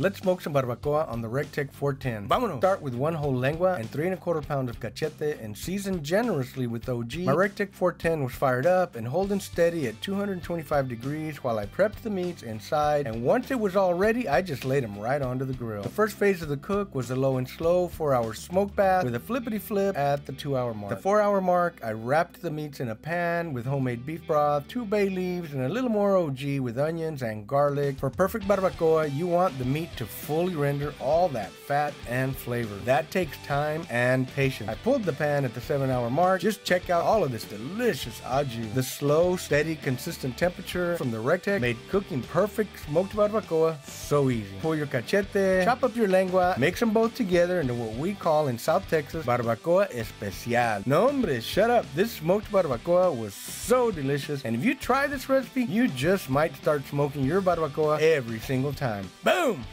let's smoke some barbacoa on the recteq 410. Vámonos! Start with one whole lengua and three and a quarter pounds of cachete and season generously with OG. My recteq 410 was fired up and holding steady at 225 degrees while I prepped the meats inside and once it was all ready, I just laid them right onto the grill. The first phase of the cook was a low and slow 4 hour smoke bath with a flippity flip at the 2 hour mark. The 4 hour mark, I wrapped the meats in a pan with homemade beef broth, 2 bay leaves, and a little more OG with onions and garlic. For perfect barbacoa, you want the meat to fully render all that fat and flavor. That takes time and patience. I pulled the pan at the 7 hour mark. Just check out all of this delicious au The slow, steady, consistent temperature from the recteq made cooking perfect smoked barbacoa so easy. Pull your cachete, chop up your lengua, mix them both together into what we call in South Texas barbacoa especial. No hombre, shut up. This smoked barbacoa was so delicious. And if you try this recipe, you just might start smoking your barbacoa every single time. Boom!